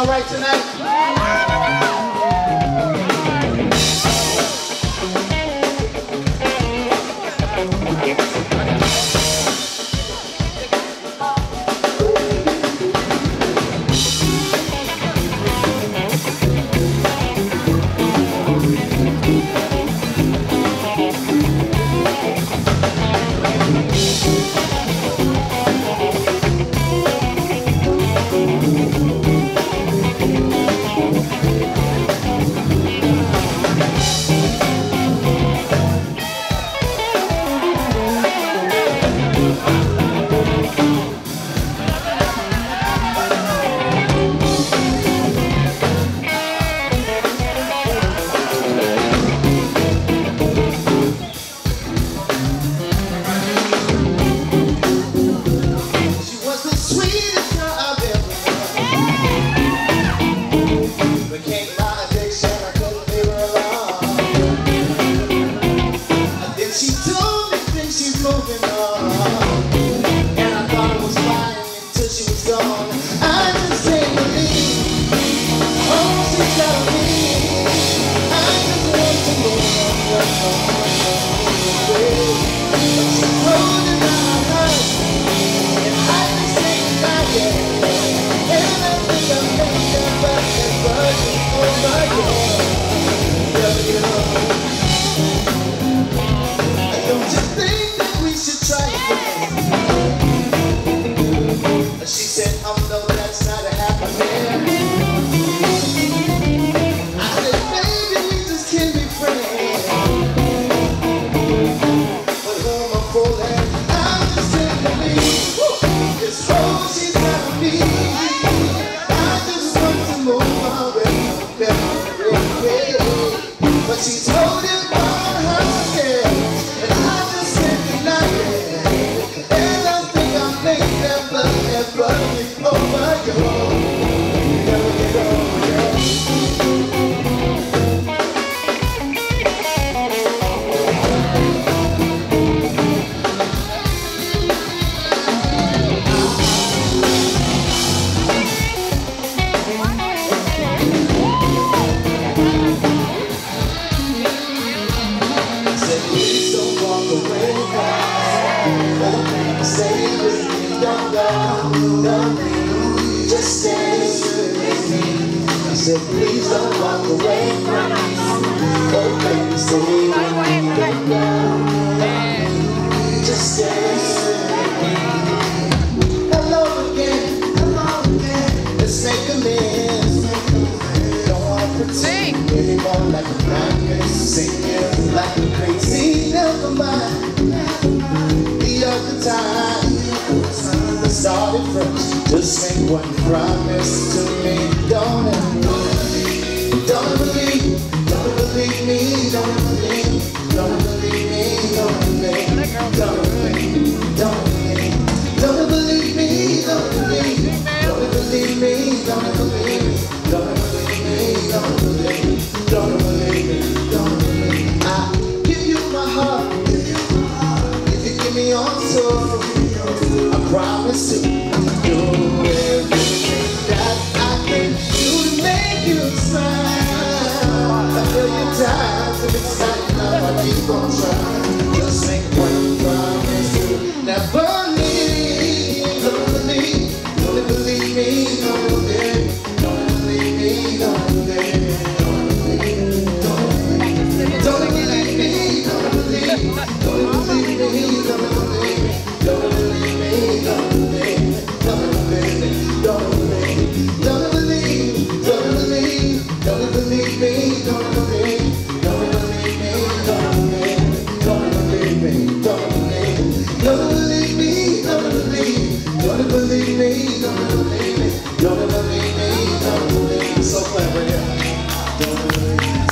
all right tonight? I said, please don't walk away from me. Oh, baby, stay with me. Just stay with me. Hello again. Hello again. Let's make amends. Don't want to pretend anymore like like a Just make one promise promised to me. Don't ever believe, don't believe, don't believe me, don't believe, don't believe me, don't believe. from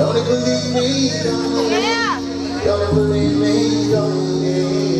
Don't believe me, don't? Yeah. Don't believe me, don't?